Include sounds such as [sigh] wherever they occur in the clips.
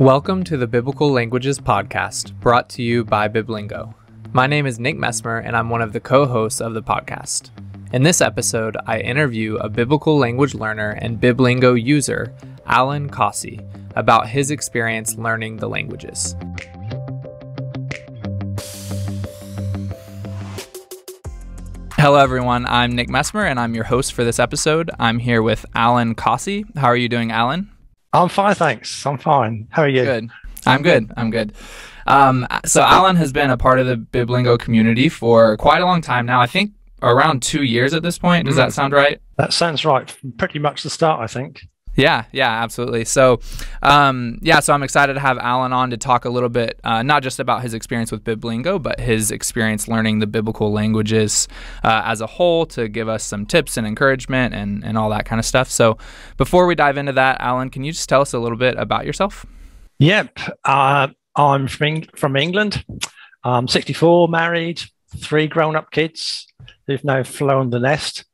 Welcome to the Biblical Languages Podcast, brought to you by Biblingo. My name is Nick Messmer, and I'm one of the co hosts of the podcast. In this episode, I interview a biblical language learner and Biblingo user, Alan Cossey, about his experience learning the languages. Hello, everyone. I'm Nick Messmer, and I'm your host for this episode. I'm here with Alan Cossey. How are you doing, Alan? I'm fine, thanks. I'm fine. How are you? Good. I'm good. I'm good. Um, so Alan has been a part of the Biblingo community for quite a long time now. I think around two years at this point. Does mm. that sound right? That sounds right. Pretty much the start, I think. Yeah, yeah, absolutely. So, um, yeah, so I'm excited to have Alan on to talk a little bit, uh, not just about his experience with Biblingo, but his experience learning the biblical languages uh, as a whole to give us some tips and encouragement and, and all that kind of stuff. So, before we dive into that, Alan, can you just tell us a little bit about yourself? Yep. Uh, I'm from, from England. I'm 64, married, three grown up kids who've now flown the nest.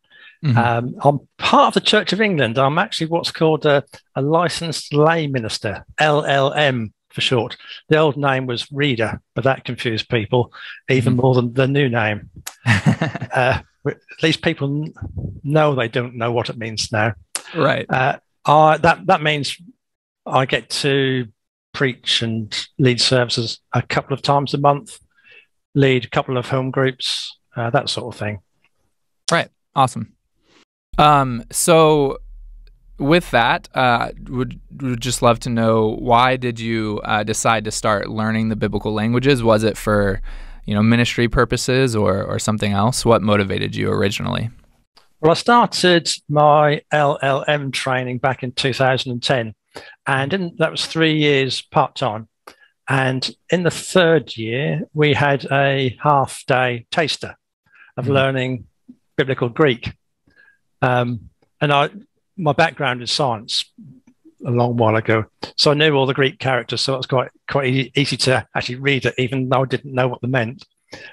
Mm-hmm. Um, I'm part of the Church of England. I'm actually what's called a, a licensed lay minister, LLM for short. The old name was Reader, but that confused people even mm-hmm. more than the new name. [laughs] uh, at least people know they don't know what it means now. Right. Uh, I, that that means I get to preach and lead services a couple of times a month, lead a couple of home groups, uh, that sort of thing. Right. Awesome. Um, so with that, uh, would would just love to know why did you uh, decide to start learning the biblical languages? Was it for you know ministry purposes or or something else? What motivated you originally? Well, I started my LLM training back in 2010, and in, that was three years part time. And in the third year, we had a half day taster of mm-hmm. learning biblical Greek. Um, and I, my background is science a long while ago, so I knew all the Greek characters, so it was quite quite easy to actually read it, even though I didn't know what they meant.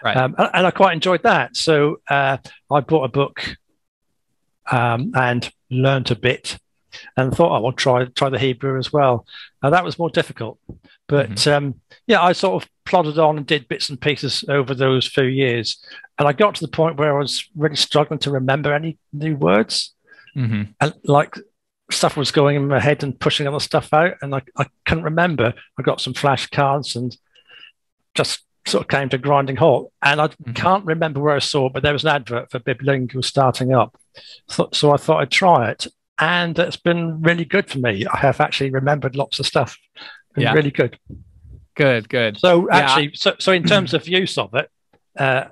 Right. Um, and I quite enjoyed that. So uh, I bought a book um, and learned a bit, and thought, oh, I'll try try the Hebrew as well. Now that was more difficult, but mm-hmm. um, yeah, I sort of plodded on and did bits and pieces over those few years. And I got to the point where I was really struggling to remember any new words. Mm-hmm. And like stuff was going in my head and pushing other stuff out. And I, I couldn't remember. I got some flashcards and just sort of came to grinding halt. And I mm-hmm. can't remember where I saw it, but there was an advert for Biblingo starting up. So, so I thought I'd try it. And it's been really good for me. I have actually remembered lots of stuff. Been yeah. really good. Good, good. So actually, yeah. so, so in terms of use of it, uh,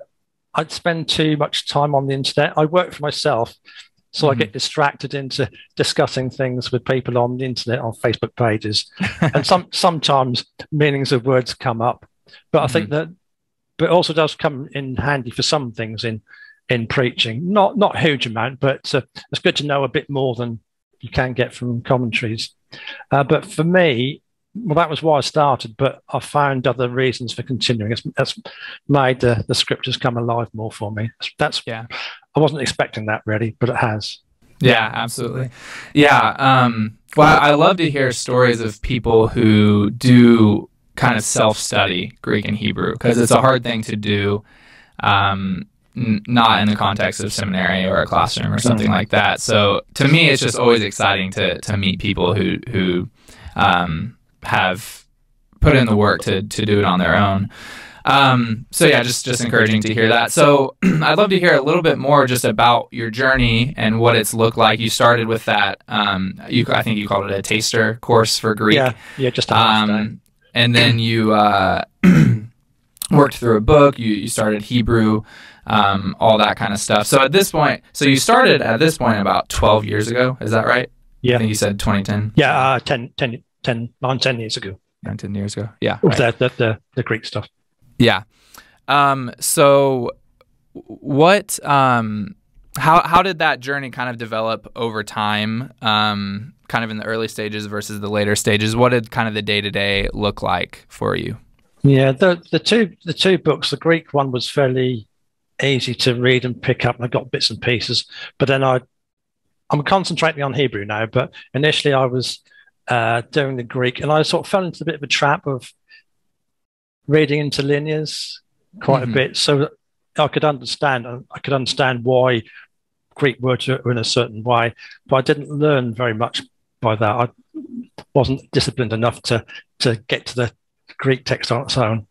I'd spend too much time on the internet. I work for myself, so mm-hmm. I get distracted into discussing things with people on the internet on Facebook pages, [laughs] and some sometimes meanings of words come up. But mm-hmm. I think mm-hmm. that, but it also does come in handy for some things in in preaching. Not not a huge amount, but uh, it's good to know a bit more than you can get from commentaries. Uh, but for me, well, that was why I started, but I found other reasons for continuing. It's, made the, the scriptures come alive more for me. That's yeah. I wasn't expecting that really, but it has. Yeah, absolutely. Yeah. Um, well, I love to hear stories of people who do kind of self study Greek and Hebrew because it's a hard thing to do. Um, n- not in the context of seminary or a classroom or something like that. So to me, it's just always exciting to to meet people who who um, have put in the work to to do it on their own. Um, so yeah, just just encouraging to hear that. So [clears throat] I'd love to hear a little bit more just about your journey and what it's looked like. You started with that. Um, you I think you called it a taster course for Greek. Yeah, yeah, just um, and then you uh, [clears throat] worked through a book. You you started Hebrew, um, all that kind of stuff. So at this point, so you started at this point about twelve years ago. Is that right? Yeah, I think you said 2010. Yeah, uh, 10, 10, 10, 9, 10 years ago. 9, 10 years ago. Yeah. Right. The, the, the, the, Greek stuff. Yeah. Um, so what, um, how, how did that journey kind of develop over time, um, kind of in the early stages versus the later stages? What did kind of the day to day look like for you? Yeah, the, the two the two books, the Greek one was fairly easy to read and pick up. I got bits and pieces, but then I I'm concentrating on Hebrew now. But initially, I was uh, doing the Greek, and I sort of fell into a bit of a trap of reading into interlinears quite Mhm. a bit, so I could understand. I could understand why Greek words are in a certain way, but I didn't learn very much by that. I wasn't disciplined enough to to get to the Greek text on its own.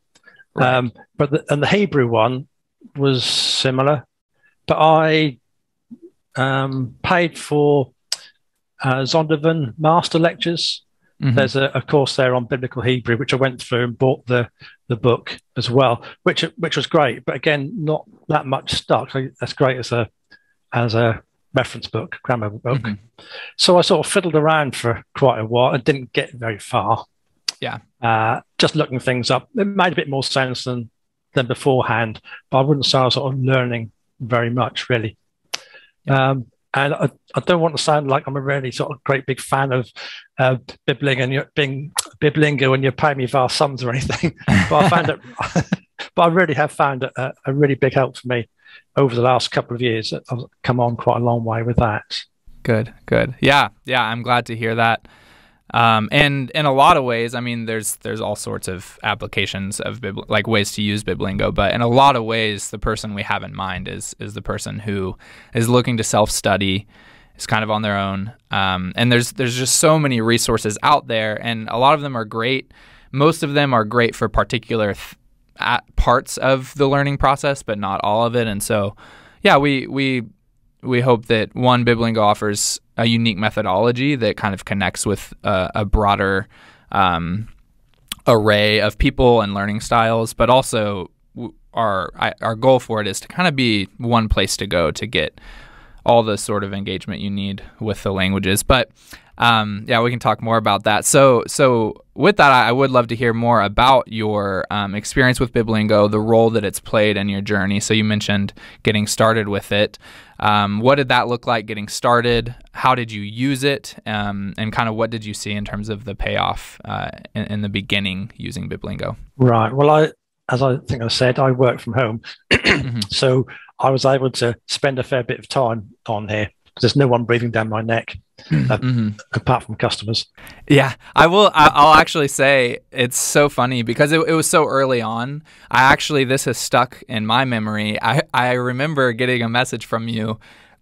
Right. Um, but the, and the Hebrew one was similar, but I um, paid for uh, Zondervan Master Lectures. Mhm. There's a, a course there on biblical Hebrew, which I went through and bought the the book as well, which which was great. But again, not that much stuck. That's great as a as a reference book, grammar book. Mhm. So I sort of fiddled around for quite a while and didn't get very far. Yeah. Uh, just looking things up. It made a bit more sense than than beforehand, but I wouldn't say I was sort of learning very much really. Um, and I, I don't want to sound like I'm a really sort of great big fan of uh, bibbling and you're being Biblingo and you're paying me vast sums or anything. [laughs] But I found it, [laughs] but I really have found it a, a really big help for me over the last couple of years. I've come on quite a long way with that. Good, good. Yeah, yeah. I'm glad to hear that. Um, and in a lot of ways, I mean, there's there's all sorts of applications of Bibl- like ways to use Biblingo, but in a lot of ways, the person we have in mind is is the person who is looking to self study, is kind of on their own. Um, and there's there's just so many resources out there, and a lot of them are great. Most of them are great for particular th- parts of the learning process, but not all of it. And so, yeah, we we we hope that one Biblingo offers a unique methodology that kind of connects with a broader um, array of people and learning styles, but also our our goal for it is to kind of be one place to go to get all the sort of engagement you need with the languages. But um, yeah, we can talk more about that. So, so with that, I I would love to hear more about your um, experience with Biblingo, the role that it's played in your journey. So, you mentioned getting started with it. Um, what did that look like getting started? How did you use it? Um, and kind of what did you see in terms of the payoff uh, in, in the beginning using Biblingo? Right. Well, I, as I think I said, I work from home, Mhm. [clears throat] so I was able to spend a fair bit of time on here. There's no one breathing down my neck Mhm. apart from customers. Yeah, I will. I- I'll actually say it's so funny because it, it was so early on. I actually this has stuck in my memory. I I remember getting a message from you,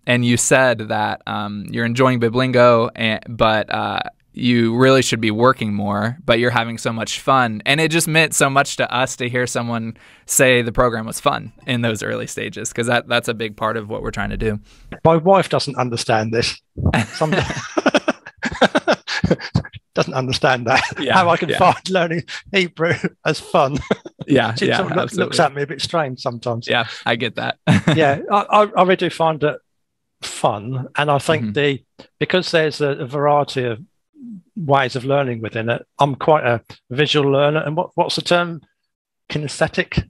and you said that um, you're enjoying Biblingo, and, but uh, you really should be working more. But you're having so much fun, and it just meant so much to us to hear someone say the program was fun in those early stages because that that's a big part of what we're trying to do. My wife doesn't understand this. [laughs] [laughs] Doesn't understand that. Yeah, How I can yeah. find learning Hebrew as fun. [laughs] Yeah, She sort of look- looks at me a bit strange sometimes. Yeah, I get that. yeah, I, I really do find it fun, and I think Mhm. the because there's a, a variety of ways of learning within it. I'm quite a visual learner, and what what's the term? Kinesthetic.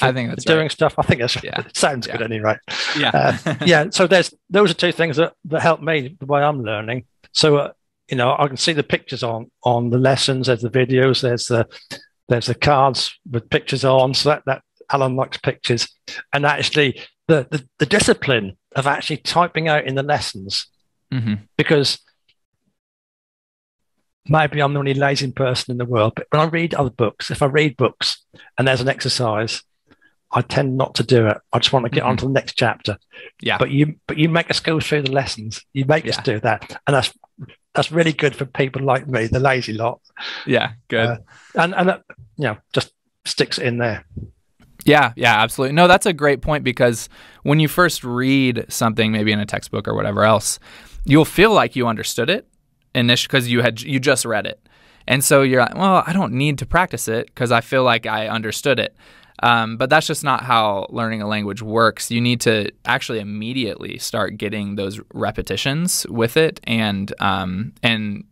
I think that's doing right. stuff. I think that's Yeah. it [laughs] sounds good anyway. Yeah. [laughs] yeah. So there's those are two things that that help me the way I'm learning. So uh, you know I can see the pictures on on the lessons. There's the videos. There's the there's the cards with pictures on. So that that Alan likes pictures, and actually the the, the discipline of actually typing out in the lessons hmm because maybe I'm the only lazy person in the world, but when I read other books, if I read books and there's an exercise, I tend not to do it. I just want to get Mhm. on to the next chapter. Yeah. But you but you make us go through the lessons. You make us do that. And that's that's really good for people like me, the lazy lot. Yeah, good. Uh, And and that, you know, just sticks it in there. yeah, yeah, absolutely. No, that's a great point because when you first read something, maybe in a textbook or whatever else, you'll feel like you understood it initially because you had you just read it, and so you're like, well, I don't need to practice it because I feel like I understood it. Um, but that's just not how learning a language works. You need to actually immediately start getting those repetitions with it and um, and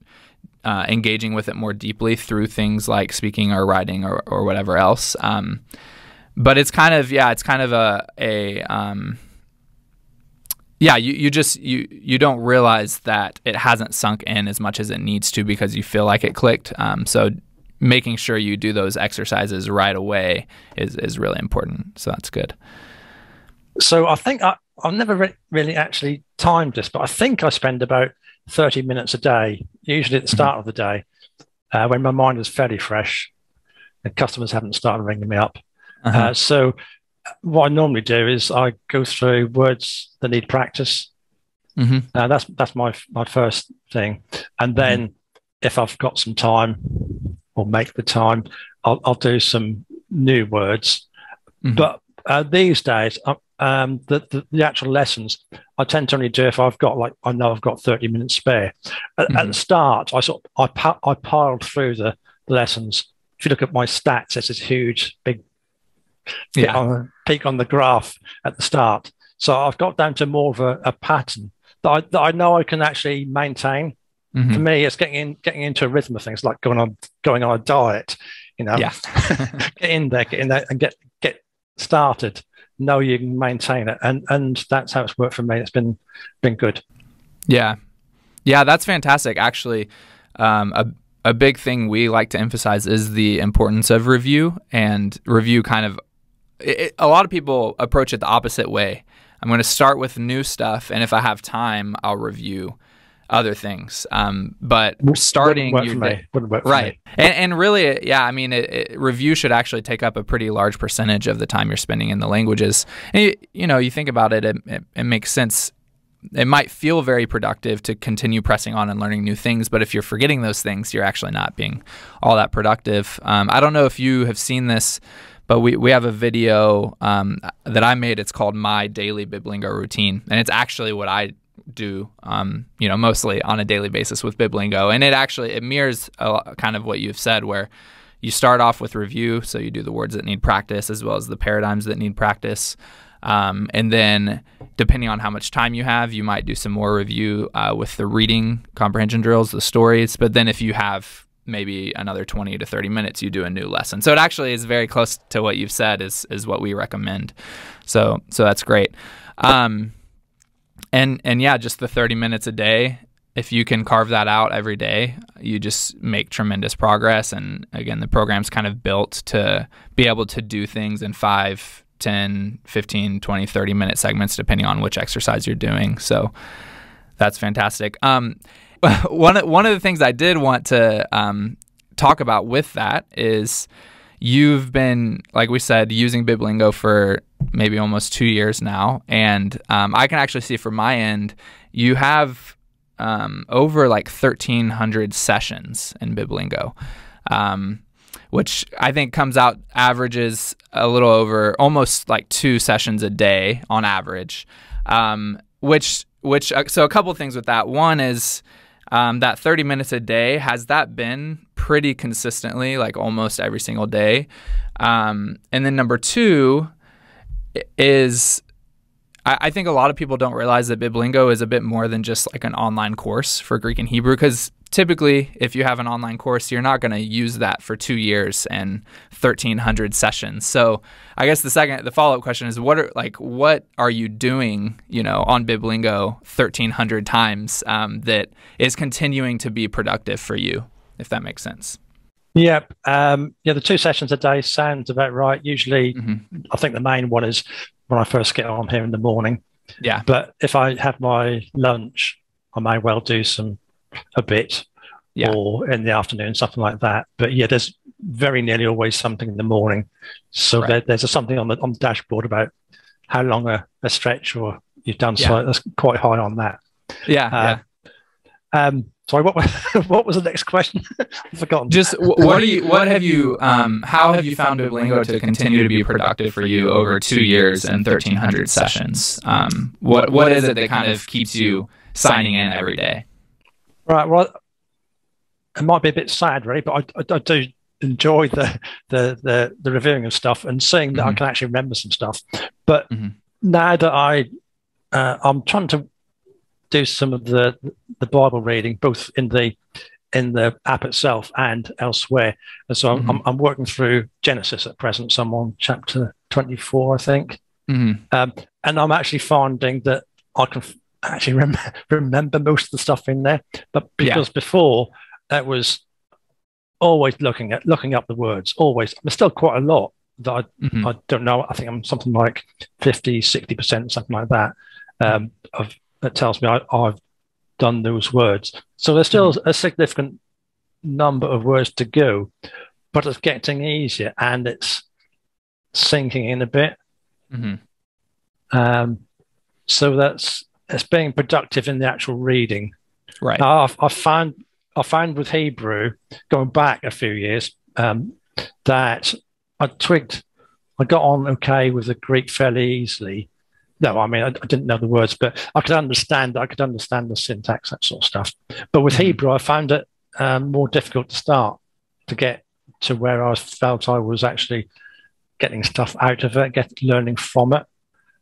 uh, engaging with it more deeply through things like speaking or writing or, or whatever else. Um, but it's kind of yeah, it's kind of a a um, yeah. You, you just you you don't realize that it hasn't sunk in as much as it needs to because you feel like it clicked. Um, so making sure you do those exercises right away is is really important. So that's good. So I think I, I've never re- really actually timed this, but I think I spend about 30 minutes a day usually at the start of the day uh, when my mind is fairly fresh and customers haven't started ringing me up. Uh-huh. Uh, so what I normally do is I go through words that need practice. Mm-hmm. Uh, that's that's my my first thing, and then mm-hmm. if I've got some time or make the time, I'll, I'll do some new words. Mm-hmm. But uh, these days, uh, um, the, the, the actual lessons I tend to only do if I've got like I know I've got thirty minutes spare. At, at the mm-hmm. start, I sort of, I I piled through the, the lessons. If you look at my stats, it's this huge big yeah. on, peak on the graph at the start. So I've got down to more of a, a pattern that I, that I know I can actually maintain. Mm-hmm. For me, it's getting in, getting into a rhythm of things like going on going on a diet. You know, yeah. [laughs] [laughs] get in there, get in there, and get get started. Know you can maintain it, and and that's how it's worked for me. It's been been good. Yeah, yeah, that's fantastic. Actually, um, a a big thing we like to emphasize is the importance of review and review kind of it, a lot of people approach it the opposite way. I'm going to start with new stuff, and if I have time, I'll review other things. Um, but starting your day, right, and, and, really, yeah, I mean, it, it, review should actually take up a pretty large percentage of the time you're spending in the languages. And you, you know, you think about it, it, it, it makes sense. It might feel very productive to continue pressing on and learning new things, but if you're forgetting those things, you're actually not being all that productive. Um, I don't know if you have seen this but we, we have a video um, that I made. It's called My Daily Biblingo Routine. And it's actually what I do, um, you know, mostly on a daily basis with Biblingo. And it actually, it mirrors a, kind of what you've said where you start off with review. So you do the words that need practice as well as the paradigms that need practice. Um, and then, depending on how much time you have, you might do some more review uh, with the reading comprehension drills, the stories. But then, if you have maybe another 20 to 30 minutes you do a new lesson. So it actually is very close to what you've said is is what we recommend. So so that's great. Um and and yeah just the 30 minutes a day if you can carve that out every day you just make tremendous progress. And again the program's kind of built to be able to do things in 5 10 15 20 30 minute segments depending on which exercise you're doing. So that's fantastic. Um [laughs] one one of the things I did want to um, talk about with that is you've been, like we said, using Biblingo for maybe almost two years now, and um, I can actually see from my end you have um, over like 1,300 sessions in Biblingo. Um, which I think comes out averages a little over almost like two sessions a day on average. Um, which which uh, so a couple things with that. One is um, that 30 minutes a day has that been pretty consistently like almost every single day? Um, and then number two is I, I, think a lot of people don't realize that biblingo is a bit more than just like an online course for greek and hebrew because typically if you have an online course you're not going to use that for two years and 1300 sessions so i guess the second the follow-up question is what are like what are you doing you know on biblingo 1300 times um, that is continuing to be productive for you if that makes sense Yep. Um, yeah, the two sessions a day sounds about right. Usually, mm-hmm. I think the main one is when I first get on here in the morning. Yeah. But if I have my lunch, I may well do some a bit yeah. or in the afternoon, something like that. But yeah, there's very nearly always something in the morning. So right. there, there's a, something on the on the dashboard about how long a, a stretch or you've done. Yeah. So that's quite high on that. Yeah. Uh, yeah. Um, sorry, what [laughs] what was the next question? [laughs] I've forgotten. Just what do you what have you um, how have you found Biblingo to continue to be productive for you over two years and thirteen hundred sessions? Um, what what is it that kind of keeps you signing in every day? Right. Well, it might be a bit sad, really, but I, I, I do enjoy the, the, the the reviewing of stuff and seeing that mm-hmm. I can actually remember some stuff. But mm-hmm. now that I uh, I'm trying to do some of the the Bible reading, both in the in the app itself and elsewhere. And so mm-hmm. I'm, I'm, working through Genesis at present. So I'm on chapter 24, I think. Mm-hmm. Um, and I'm actually finding that I can actually rem- [laughs] remember most of the stuff in there. But because yeah. before that was always looking at looking up the words, always. There's still quite a lot that I, mm-hmm. I don't know. I think I'm something like 50, 60%, something like that, um, of that tells me I, have done those words. So there's still mm-hmm. a significant number of words to go, but it's getting easier and it's sinking in a bit. Mm-hmm. Um, so that's it's being productive in the actual reading. Right. I, I found I found with Hebrew going back a few years um, that I twigged I got on okay with the Greek fairly easily. No, I mean I, I didn't know the words, but I could understand. I could understand the syntax, that sort of stuff. But with mm-hmm. Hebrew, I found it um, more difficult to start to get to where I felt I was actually getting stuff out of it, get learning from it,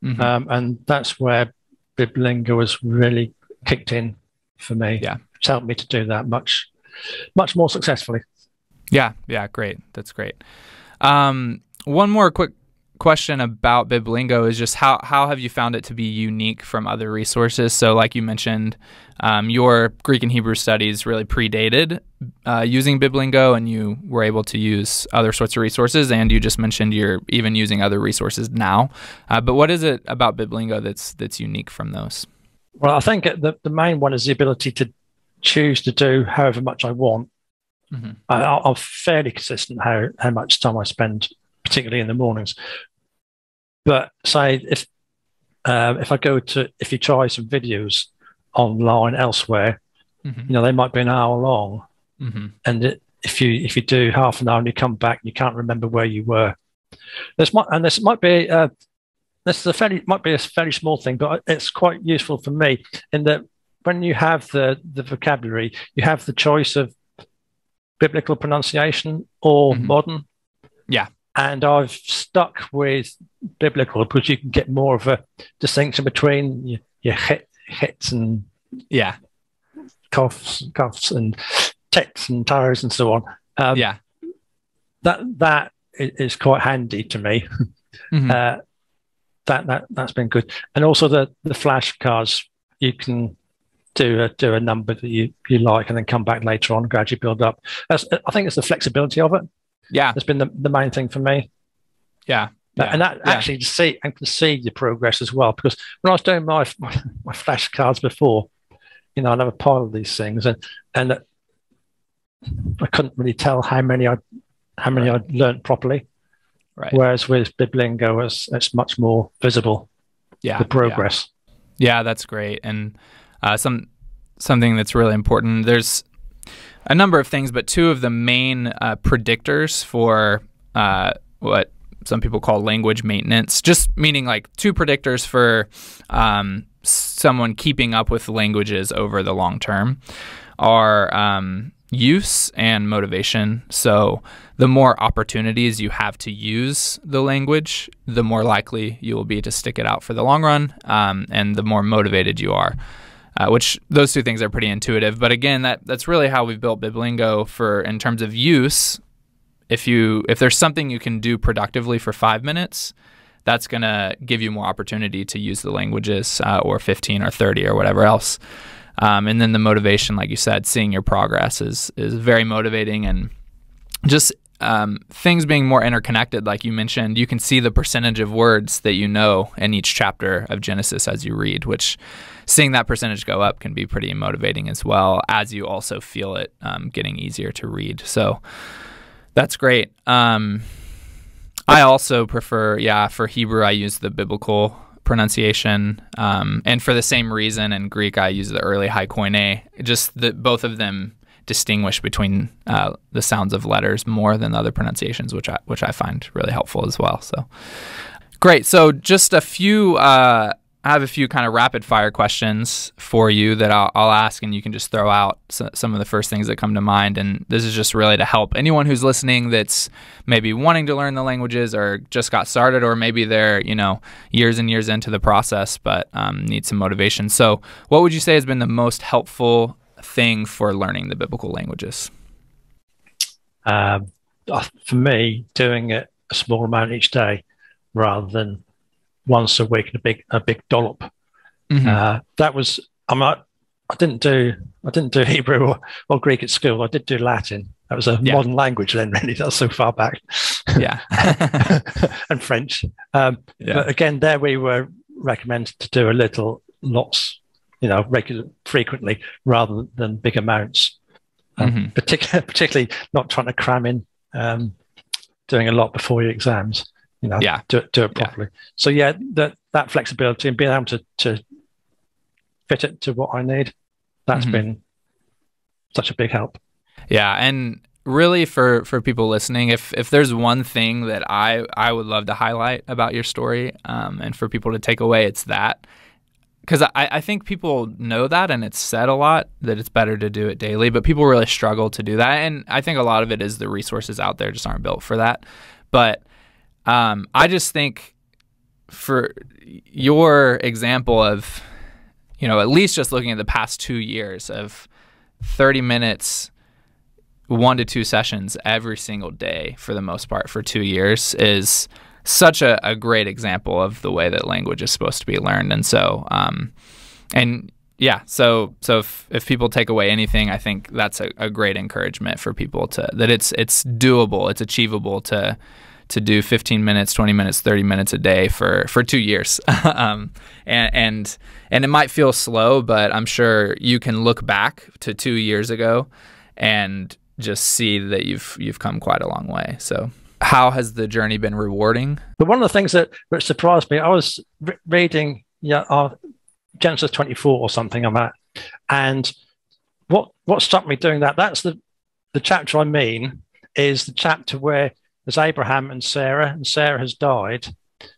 mm-hmm. um, and that's where Biblingo has really kicked in for me. Yeah, it's helped me to do that much, much more successfully. Yeah, yeah, great. That's great. Um, one more quick question about Biblingo is just how how have you found it to be unique from other resources? So, like you mentioned, um, your Greek and Hebrew studies really predated uh, using Biblingo, and you were able to use other sorts of resources. And you just mentioned you're even using other resources now. Uh, but what is it about Biblingo that's that's unique from those? Well, I think the the main one is the ability to choose to do however much I want. Mm-hmm. I, am fairly consistent how how much time I spend particularly in the mornings. But say if um, if I go to if you try some videos online elsewhere, mm-hmm. you know they might be an hour long, mm-hmm. and it, if you if you do half an hour and you come back, you can't remember where you were. This might and this might be uh, this is a fairly might be a fairly small thing, but it's quite useful for me in that when you have the the vocabulary, you have the choice of biblical pronunciation or mm-hmm. modern. Yeah. And I've stuck with biblical because you can get more of a distinction between your, your hit, hits and yeah, coughs, coughs and ticks and tires and so on. Um, yeah, that that is quite handy to me. Mm-hmm. Uh, that that that's been good, and also the the flashcards you can do a do a number that you you like and then come back later on, gradually build up. That's, I think it's the flexibility of it. Yeah, that's been the, the main thing for me. Yeah. yeah. And that yeah. actually to see and to see your progress as well. Because when I was doing my my, my flashcards before, you know, I'd have a pile of these things and and I couldn't really tell how many I how many right. I'd learned properly. Right. Whereas with Biblingo, it's, it's much more visible. Yeah. The progress. Yeah, yeah that's great. And uh, some something that's really important. There's a number of things, but two of the main uh, predictors for uh, what some people call language maintenance, just meaning like two predictors for um, someone keeping up with languages over the long term are um, use and motivation. So, the more opportunities you have to use the language, the more likely you will be to stick it out for the long run, um, and the more motivated you are uh, which those two things are pretty intuitive. But again, that that's really how we've built Biblingo for in terms of use. If you if there's something you can do productively for five minutes, that's going to give you more opportunity to use the languages uh, or 15 or 30 or whatever else. Um, and then the motivation, like you said, seeing your progress is is very motivating and just um, things being more interconnected, like you mentioned, you can see the percentage of words that you know in each chapter of Genesis as you read, which seeing that percentage go up can be pretty motivating as well, as you also feel it um, getting easier to read. So that's great. Um, I also prefer, yeah, for Hebrew, I use the biblical pronunciation. Um, and for the same reason in Greek, I use the early high koine. Just that both of them distinguish between uh, the sounds of letters more than other pronunciations, which I which I find really helpful as well. So great. So just a few. Uh, I have a few kind of rapid fire questions for you that I'll, I'll ask, and you can just throw out some of the first things that come to mind. And this is just really to help anyone who's listening that's maybe wanting to learn the languages or just got started, or maybe they're you know years and years into the process but um, need some motivation. So, what would you say has been the most helpful thing for learning the biblical languages? Um, uh, for me, doing it a small amount each day rather than once a week and a big a big dollop. Mm-hmm. Uh, that was I'm not. I didn't do I didn't do [laughs] Hebrew or, or, Greek at school. I did do Latin. That was a yeah. modern language then, [laughs] really. That's so far back. Yeah, [laughs] and French. Um, yeah. But again, there we were recommended to do a little, lots you know, regular, frequently rather than big amounts. Um, mm-hmm. particularly, [laughs] particularly not trying to cram in um, doing a lot before your exams. You know, yeah. do, do it properly. Yeah. So yeah, that that flexibility and being able to to fit it to what I need, that's mm-hmm. been such a big help. Yeah, and really for for people listening, if if there's one thing that I I would love to highlight about your story, um, and for people to take away, it's that because I, I think people know that and it's said a lot that it's better to do it daily, but people really struggle to do that. And I think a lot of it is the resources out there just aren't built for that. But um, I just think for your example of, you know, at least just looking at the past two years of 30 minutes, one to two sessions every single day for the most part for two years is such a, a great example of the way that language is supposed to be learned. And so, um, and yeah, so so if, if people take away anything, I think that's a, a great encouragement for people to that it's it's doable, it's achievable to to do 15 minutes, 20 minutes, 30 minutes a day for for two years. [laughs] um, and, and and it might feel slow, but I'm sure you can look back to two years ago and just see that you've you've come quite a long way. So how has the journey been rewarding? But one of the things that, that surprised me, I was re- reading yeah, uh, Genesis 24 or something on that. And what what struck me doing that, that's the, the chapter I mean, is the chapter where there's Abraham and Sarah, and Sarah has died.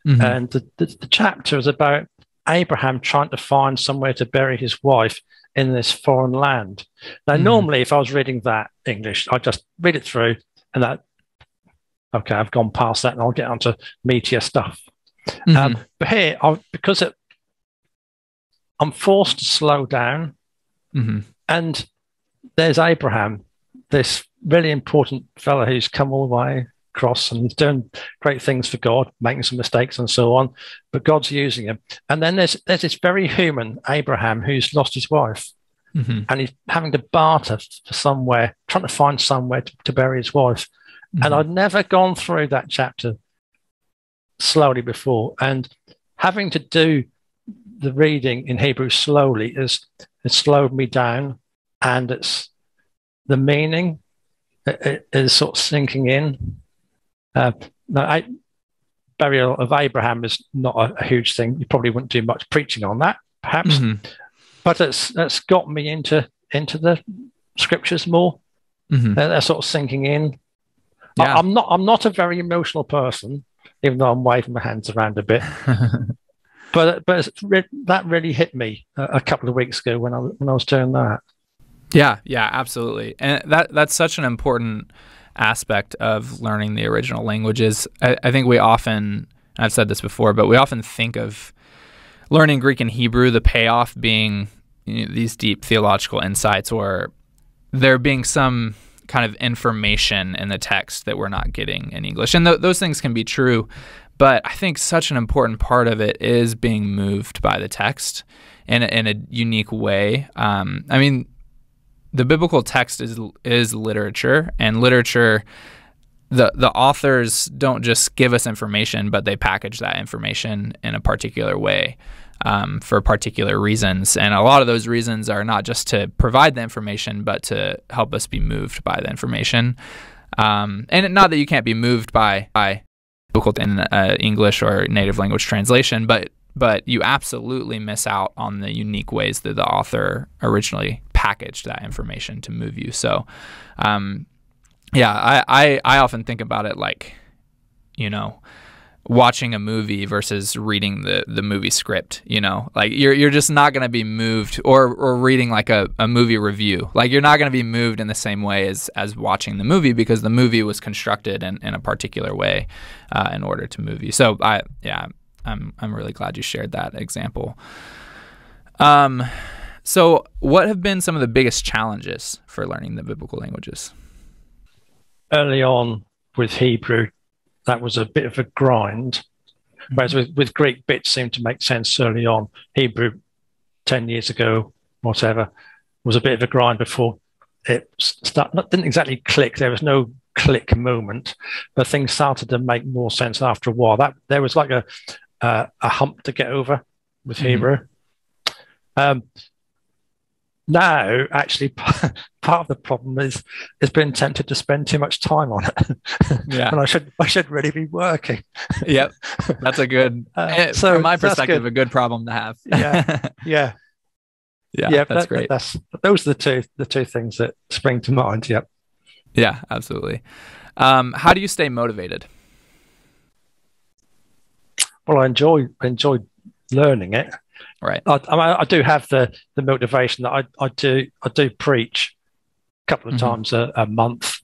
Mm-hmm. And the, the, the chapter is about Abraham trying to find somewhere to bury his wife in this foreign land. Now, mm-hmm. normally, if I was reading that English, I'd just read it through and that okay, I've gone past that and I'll get onto meatier stuff. Mm-hmm. Um, but here, I, because it, I'm forced to slow down, mm-hmm. and there's Abraham, this really important fellow who's come all the way across and he's doing great things for God, making some mistakes and so on, but God's using him. And then there's there's this very human Abraham who's lost his wife. Mm-hmm. And he's having to barter for somewhere, trying to find somewhere to, to bury his wife. Mm-hmm. And I'd never gone through that chapter slowly before. And having to do the reading in Hebrew slowly has, has slowed me down. And it's the meaning is sort of sinking in. Uh, I, burial of Abraham is not a, a, huge thing. You probably wouldn't do much preaching on that, perhaps. Mm-hmm. But it's it's got me into into the scriptures more. Mm-hmm. They're, they're, sort of sinking in. Yeah. I, am not. I'm not a very emotional person, even though I'm waving my hands around a bit. [laughs] but but that really hit me a, a, couple of weeks ago when I when I was doing that. Yeah, yeah, absolutely, and that that's such an important aspect of learning the original languages. I, I think we often, I've said this before, but we often think of learning Greek and Hebrew, the payoff being you know, these deep theological insights, or there being some kind of information in the text that we're not getting in English. And th- those things can be true, but I think such an important part of it is being moved by the text in a, in a unique way. Um, I mean, the biblical text is is literature, and literature. The, the authors don't just give us information, but they package that information in a particular way um, for particular reasons. And a lot of those reasons are not just to provide the information, but to help us be moved by the information. Um, and not that you can't be moved by by difficult in uh, English or native language translation, but but you absolutely miss out on the unique ways that the author originally packaged that information to move you. So, um, yeah, I, I I often think about it like, you know, watching a movie versus reading the the movie script you know? Like you're you're just not going to be moved or or reading like a, a movie review. Like you're not going to be moved in the same way as as watching the movie because the movie was constructed in, in a particular way uh, in order to move you. So i yeah i'm i'm really glad you shared that example. Um so what have been some of the biggest challenges for learning the biblical languages? Early on with hebrew that was a bit of a grind. Whereas with, with Greek bits seemed to make sense early on. Hebrew, 10 years ago, whatever, was a bit of a grind before it start, didn't exactly click. There was no click moment, but things started to make more sense after a while. That There was like a, uh, a hump to get over with mm-hmm. Hebrew. Um, now, actually, [laughs] part of the problem is is being tempted to spend too much time on it. Yeah. [laughs] and I should I should really be working. yep. That's a good, [laughs] Uh, eh, so from my perspective, good. a good problem to have. Yeah. Yeah, yeah. yeah, That's that- great. That's those are the two the two things that spring to mind. Yep. Yeah, absolutely. Um, how do you stay motivated? Well, I enjoy enjoy learning it. Right. I, I, I do have the the motivation that I, I do I do preach a couple of Mhm. times a, a month,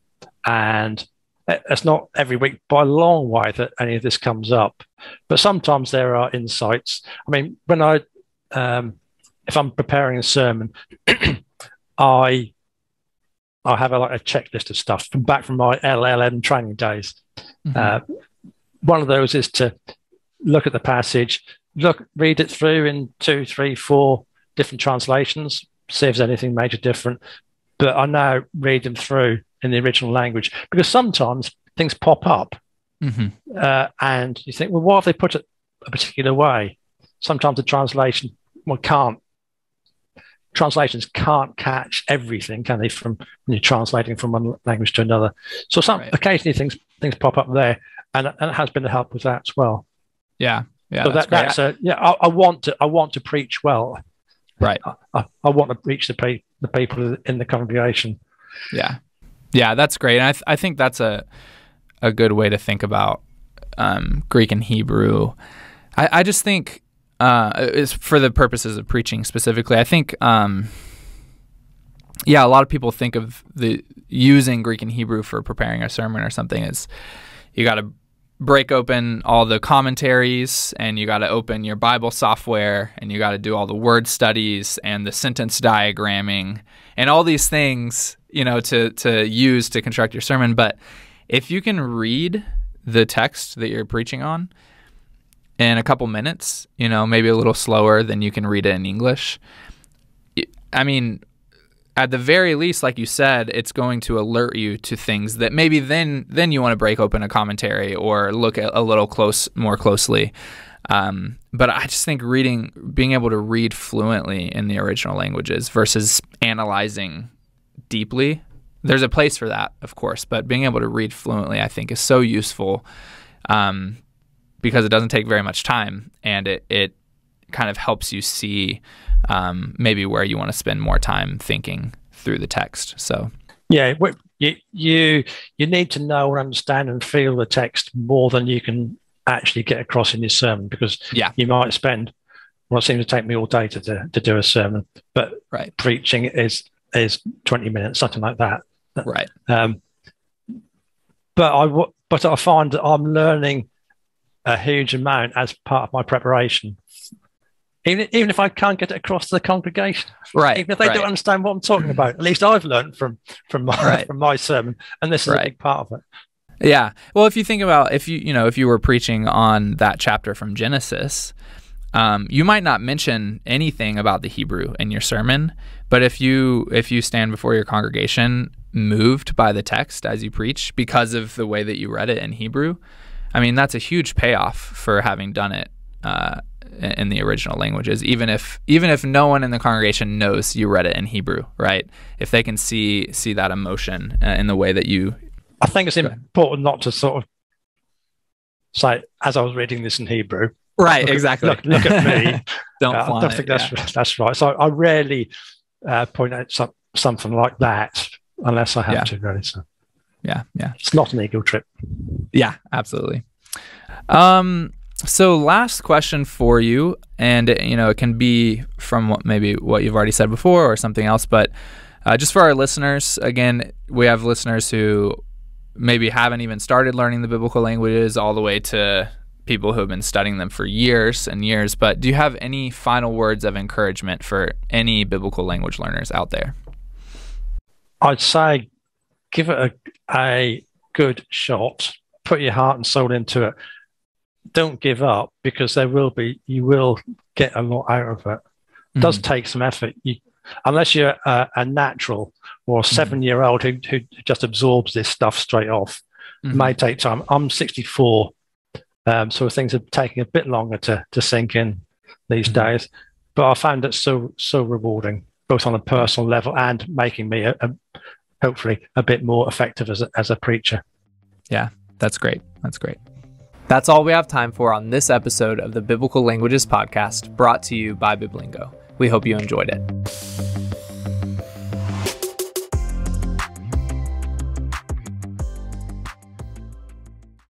and it's not every week by a long way that any of this comes up, but sometimes there are insights. I mean, when I um, if I'm preparing a sermon, [clears throat] I I have a, like a checklist of stuff from back from my LLM training days. Mhm. Uh, one of those is to look at the passage, look, read it through in two, three, four different translations, see if there's anything major different. But I now read them through in the original language because sometimes things pop up Mhm. uh, and you think, well, why have they put it a particular way? Sometimes the translation well can't. Translations can't catch everything, can they? From when you're translating from one language to another, so some Right. occasionally things things pop up there, and, and it has been a help with that as well. Yeah. Yeah. so that's that, great. that's a yeah. I, I want to I want to preach well. Right. I, I want to reach the pe- the people in the congregation. Yeah, yeah, that's great. And I th- I think that's a a good way to think about um, Greek and Hebrew. I, I just think uh, is for the purposes of preaching specifically. I think um, yeah, a lot of people think of the using Greek and Hebrew for preparing a sermon or something as you got to break open all the commentaries and you got to open your Bible software and you got to do all the word studies and the sentence diagramming and all these things, you know, to to use to construct your sermon, but if you can read the text that you're preaching on in a couple minutes, you know, maybe a little slower than you can read it in English. I mean, at the very least, like you said, it's going to alert you to things that maybe then then you want to break open a commentary or look at a little close more closely. Um, but I just think reading, being able to read fluently in the original languages versus analyzing deeply. There's a place for that, of course, but being able to read fluently, I think, is so useful um, because it doesn't take very much time and it, it kind of helps you see um, maybe where you want to spend more time thinking through the text. So, Yeah, you you you need to know and understand and feel the text more than you can actually get across in your sermon because Yeah. you might spend well, it seems to take me all day to do, to do a sermon, but Right. preaching is is twenty minutes, something like that. right. Um, but I w- but I find that I'm learning a huge amount as part of my preparation. Even, even if I can't get it across to the congregation, Right. even if they right. don't understand what I'm talking about, at least I've learned from from my Right. from my sermon, and this is Right. a big part of it. Yeah. Well, if you think about if you you know if you were preaching on that chapter from Genesis, um, you might not mention anything about the Hebrew in your sermon, but if you if you stand before your congregation moved by the text as you preach because of the way that you read it in Hebrew, I mean that's a huge payoff for having done it. Uh, in the original languages, even if even if no one in the congregation knows you read it in Hebrew, right? If they can see see that emotion uh, in the way that you I think it's important not to sort of say, as I was reading this in Hebrew, Right, look at- exactly. look, look at me. [laughs] don't Uh, I don't it, think that's yeah. that's right. So I rarely uh, point out some, something like that unless I have Yeah. to. Really, so yeah, yeah, it's not an ego trip. yeah, absolutely. Um, so last question for you, and you know it can be from what maybe what you've already said before or something else, but uh, just for our listeners, again, we have listeners who maybe haven't even started learning the biblical languages, all the way to people who have been studying them for years and years. But do you have any final words of encouragement for any biblical language learners out there? I'd say give it a, a good shot. Put your heart and soul into it. Don't give up because there will be you will get a lot out of it. It does take some effort. You, unless you're a, a natural or a seven year old who, who just absorbs this stuff straight off, Mhm. it may take time. I'm 64, um, so things are taking a bit longer to, to sink in these Mhm. days. But I found it so so rewarding. both on a personal level and making me a, a, hopefully a bit more effective as a, as a preacher. Yeah, that's great. That's great. That's all we have time for on this episode of the Biblical Languages Podcast, brought to you by Biblingo. We hope you enjoyed it.